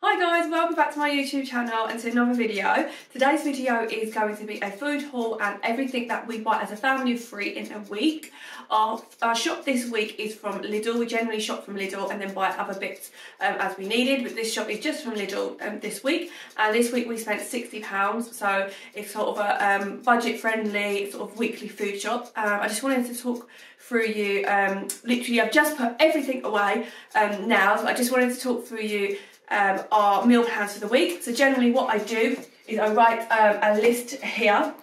Hi guys, welcome back to my YouTube channel and to another video. Today's video is going to be a food haul and everything that we buy as a family of three in a week. Our, our shop this week is from Lidl. We generally shop from Lidl and then buy other bits um, as we needed, but this shop is just from Lidl um, this week. And this week we spent £60, so it's sort of a um, budget friendly sort of weekly food shop. Um, I just wanted to talk through you, um, literally I've just put everything away um, now, I just wanted to talk through you um, our meal plans for the week. So generally what I do is I write um, a list here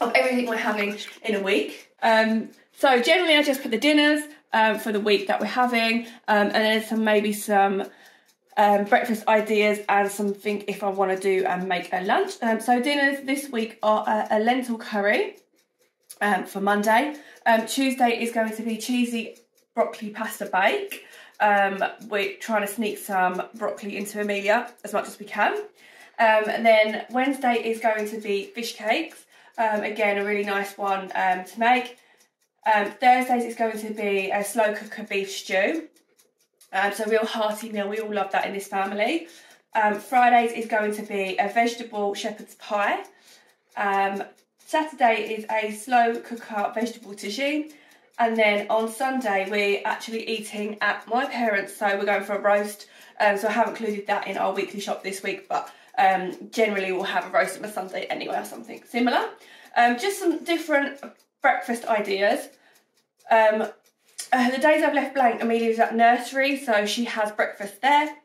of everything we're having in a week. Um, so generally I just put the dinners um, for the week that we're having um, and then some maybe some um, breakfast ideas and something if I want to do and make a lunch. so dinners this week are a, a lentil curry for Monday. Tuesday is going to be cheesy broccoli pasta bake. Um, we're trying to sneak some broccoli into Amelia as much as we can. Um, and then Wednesday is going to be fish cakes. Um, again, a really nice one um, to make. Um, Thursdays is going to be a slow cooker beef stew. Um, so a real hearty meal. We all love that in this family. Fridays is going to be a vegetable shepherd's pie. Saturday is a slow cooker vegetable tagine. And then on Sunday, we're actually eating at my parents', so we're going for a roast. Um, so I haven't included that in our weekly shop this week, but um, generally we'll have a roast on a Sunday anyway or something similar. Um, just some different breakfast ideas. Um, uh, the days I've left blank, Amelia's at nursery, so she has breakfast there.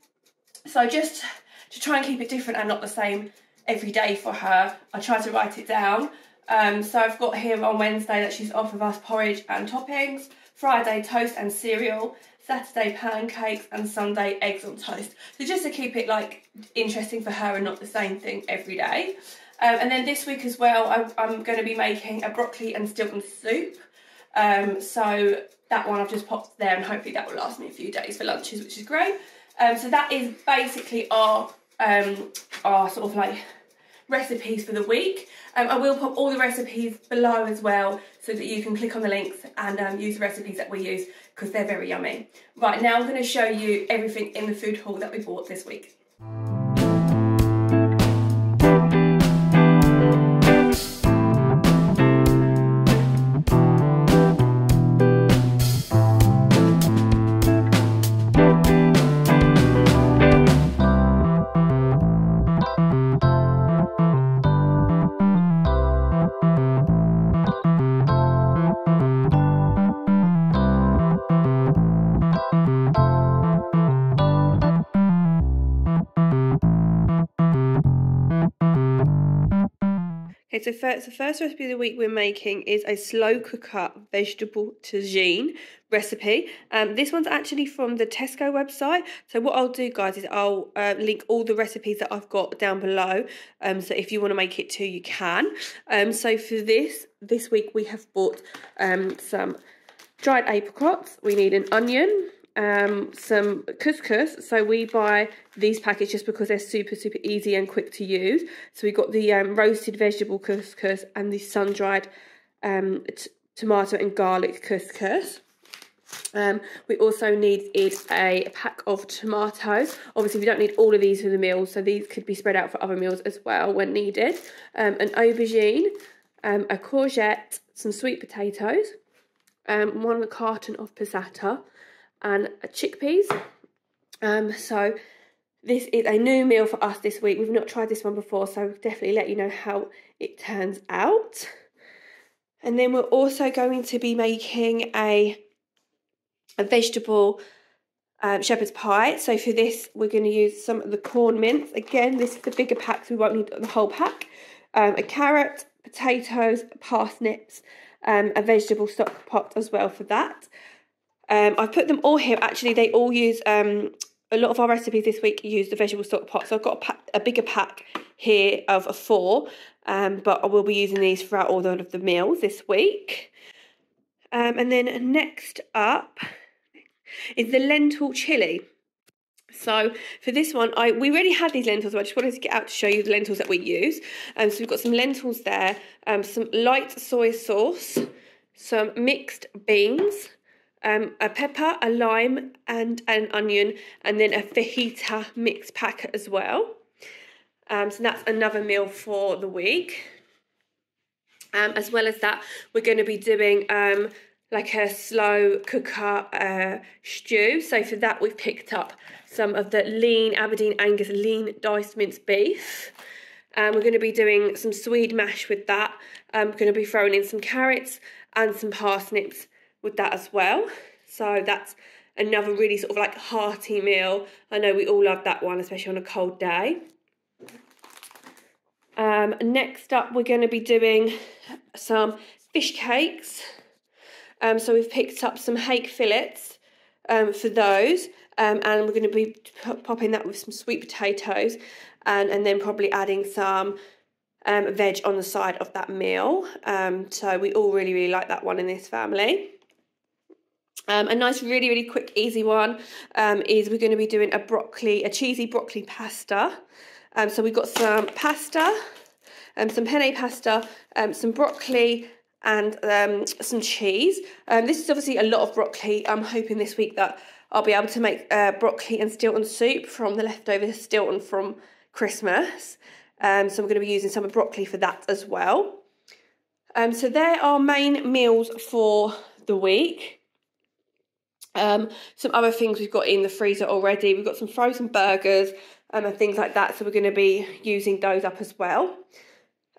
So just to try and keep it different and not the same every day for her, I try to write it down. Um, so I've got here on Wednesday that she's off with us porridge and toppings, Friday toast and cereal, Saturday pancakes and Sunday eggs on toast. So just to keep it like interesting for her and not the same thing every day. Um, and then this week as well, I, am going to be making a broccoli and Stilton soup. Um, so that one I've just popped there and hopefully that will last me a few days for lunches, which is great. Um, so that is basically our um, our sort of like recipes for the week. Um, I will pop all the recipes below as well so that you can click on the links and um, use the recipes that we use because they're very yummy. Right, now I'm going to show you everything in the food haul that we bought this week. So first, the first recipe of the week we're making is a slow cooker vegetable tagine recipe. Um, this one's actually from the Tesco website. So what I'll do, guys, is I'll uh, link all the recipes that I've got down below. Um, so if you want to make it too, you can. Um, so for this, this week we have bought um, some dried apricots. We need an onion, um, some couscous. So we buy these packets just because they're super, super easy and quick to use. So we got the um, roasted vegetable couscous and the sun-dried um, tomato and garlic couscous. Um, we also need a pack of tomatoes. Obviously, we don't need all of these for the meal, so these could be spread out for other meals as well when needed. Um, an aubergine, um, a courgette, some sweet potatoes, um, one carton of passata, and chickpeas. Um, so this is a new meal for us this week. We've not tried this one before, so definitely let you know how it turns out. And then we're also going to be making a, a vegetable um, shepherd's pie. So for this, we're going to use some of the Quorn mince. Again, this is the bigger pack, so we won't need the whole pack. Um, a carrot, potatoes, parsnips, um, a vegetable stock pot as well for that. Um, I've put them all here. Actually, they all use, um, a lot of our recipes this week use the vegetable stock pot. So I've got a, pack, a bigger pack here of a four, um, but I will be using these throughout all of the meals this week. Um, and then next up is the lentil chili. So for this one, I we already had these lentils, but I just wanted to get out to show you the lentils that we use. Um, so we've got some lentils there, um, some light soy sauce, some mixed beans, um, a pepper, a lime, and an onion, and then a fajita mix pack as well. Um, so that's another meal for the week. Um, as well as that, we're going to be doing um, like a slow cooker uh, stew. So for that, we've picked up some of the lean Aberdeen Angus lean diced minced beef. Um, we're going to be doing some swede mash with that. Um, we're going to be throwing in some carrots and some parsnips with that as well. So that's another really sort of like hearty meal. I know we all love that one, especially on a cold day. Um, next up, we're going to be doing some fish cakes. Um, so we've picked up some hake fillets um, for those. Um, and we're going to be popping that with some sweet potatoes and, and then probably adding some um, veg on the side of that meal. Um, so we all really, really like that one in this family. Um, a nice, really, really quick, easy one um, is we're going to be doing a broccoli, a cheesy broccoli pasta. Um, so we've got some pasta, um, some penne pasta, um, some broccoli, and um, some cheese. This is obviously a lot of broccoli. I'm hoping this week that I'll be able to make uh, broccoli and Stilton soup from the leftover Stilton from Christmas. So I'm going to be using some of broccoli for that as well. So there are main meals for the week. Um, some other things we've got in the freezer already. We've got some frozen burgers um, and things like that. So we're going to be using those up as well.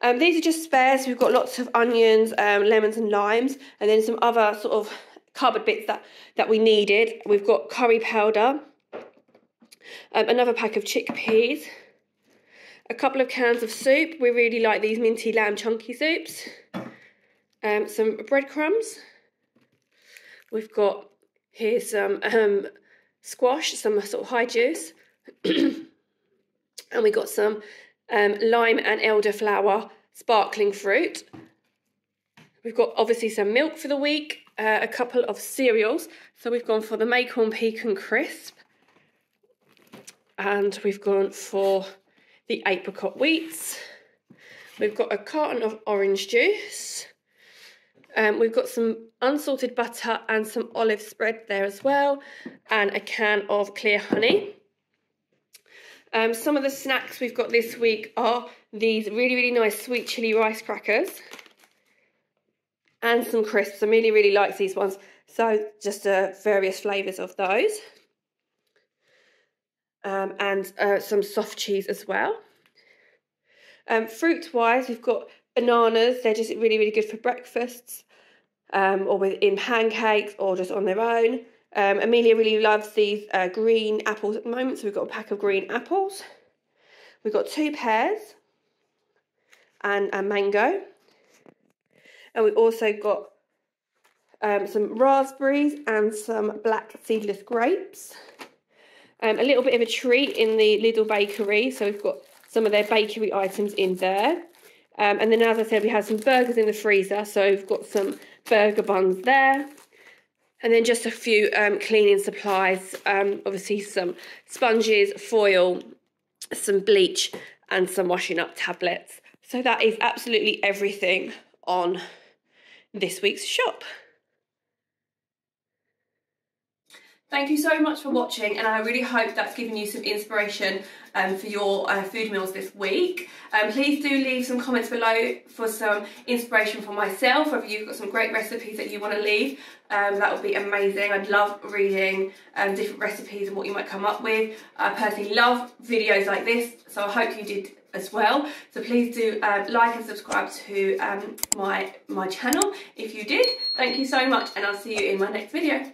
Um, these are just spares. We've got lots of onions, um, lemons and limes, and then some other sort of cupboard bits that, that we needed. We've got curry powder, um, another pack of chickpeas, a couple of cans of soup. We really like these minty lamb chunky soups. Um, some breadcrumbs. We've got here some um, squash, some sort of high juice. and we got some um, lime and elderflower sparkling fruit. We've got obviously some milk for the week, uh, a couple of cereals. So we've gone for the Macorn Pecan Crisp. And we've gone for the apricot wheats. We've got a carton of orange juice. Um, we've got some unsalted butter and some olive spread there as well, and a can of clear honey. Um, some of the snacks we've got this week are these really, really nice sweet chili rice crackers and some crisps. I really, really like these ones. So just uh, various flavours of those. Um, and uh, some soft cheese as well. Um, Fruit-wise, we've got bananas. They're just really, really good for breakfasts um, or with, in pancakes or just on their own. Um, Amelia really loves these uh, green apples at the moment, so we've got a pack of green apples. We've got two pears and a mango. And we've also got um, some raspberries and some black seedless grapes. Um, a little bit of a treat in the Lidl bakery, so we've got some of their bakery items in there. Um, and then, as I said, we have some burgers in the freezer, so we've got some burger buns there. And then just a few um, cleaning supplies, um, obviously some sponges, foil, some bleach and some washing up tablets. So that is absolutely everything on this week's shop. Thank you so much for watching and I really hope that's given you some inspiration um, for your uh, food meals this week. Um, please do leave some comments below for some inspiration for myself, if you've got some great recipes that you want to leave. Um, that would be amazing. I'd love reading um, different recipes and what you might come up with. I personally love videos like this, so I hope you did as well. So please do uh, like and subscribe to um, my, my channel if you did. Thank you so much and I'll see you in my next video.